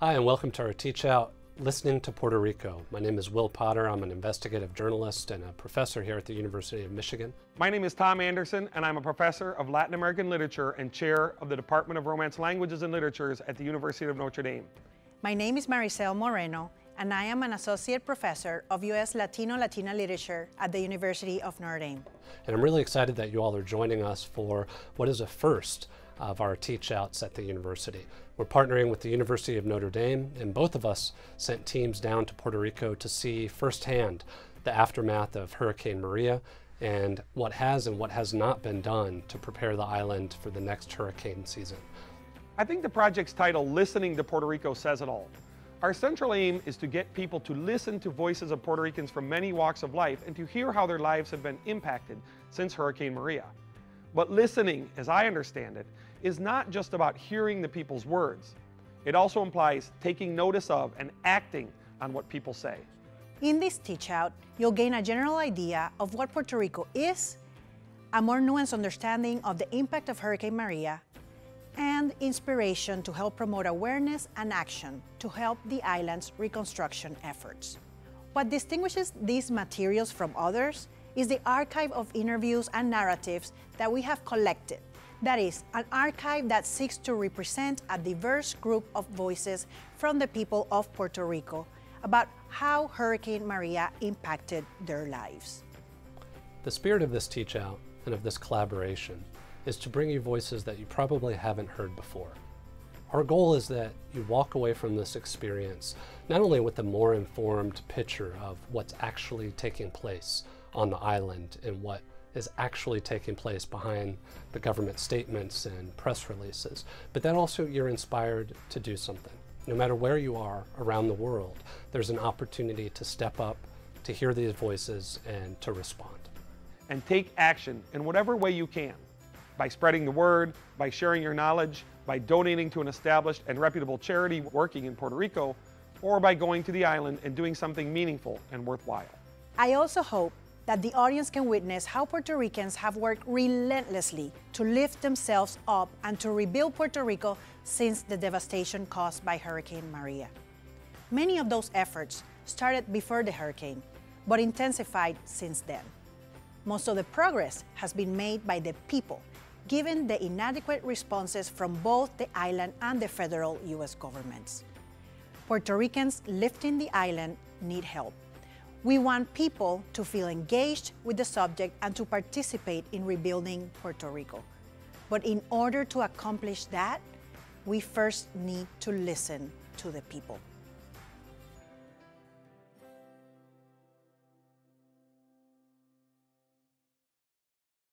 Hi, and welcome to our Teach Out Listening to Puerto Rico. My name is Will Potter. I'm an investigative journalist and a professor here at the University of Michigan. My name is Tom Anderson, and I'm a professor of Latin American literature and chair of the Department of Romance Languages and Literatures at the University of Notre Dame. My name is Marisel Moreno, and I am an associate professor of U.S. Latino Latina literature at the University of Notre Dame. And I'm really excited that you all are joining us for what is a first of our teach outs at the university. We're partnering with the University of Notre Dame, and both of us sent teams down to Puerto Rico to see firsthand the aftermath of Hurricane Maria and what has and what has not been done to prepare the island for the next hurricane season. I think the project's title, Listening to Puerto Rico, says it all. Our central aim is to get people to listen to voices of Puerto Ricans from many walks of life and to hear how their lives have been impacted since Hurricane Maria. But listening, as I understand it, is not just about hearing the people's words. It also implies taking notice of and acting on what people say. In this teach out, you'll gain a general idea of what Puerto Rico is, a more nuanced understanding of the impact of Hurricane Maria, and inspiration to help promote awareness and action to help the island's reconstruction efforts. What distinguishes these materials from others is the archive of interviews and narratives that we have collected that is, an archive that seeks to represent a diverse group of voices from the people of Puerto Rico about how Hurricane Maria impacted their lives. The spirit of this teach out and of this collaboration is to bring you voices that you probably haven't heard before. Our goal is that you walk away from this experience not only with a more informed picture of what's actually taking place on the island and what is actually taking place behind the government statements and press releases, but then also you're inspired to do something. No matter where you are around the world, there's an opportunity to step up, to hear these voices, and to respond. And take action in whatever way you can by spreading the word, by sharing your knowledge, by donating to an established and reputable charity working in Puerto Rico, or by going to the island and doing something meaningful and worthwhile. I also hope that the audience can witness how Puerto Ricans have worked relentlessly to lift themselves up and to rebuild Puerto Rico since the devastation caused by Hurricane Maria. Many of those efforts started before the hurricane, but intensified since then. Most of the progress has been made by the people, given the inadequate responses from both the island and the federal U.S. governments. Puerto Ricans lifting the island need help. We want people to feel engaged with the subject and to participate in rebuilding Puerto Rico. But in order to accomplish that, we first need to listen to the people.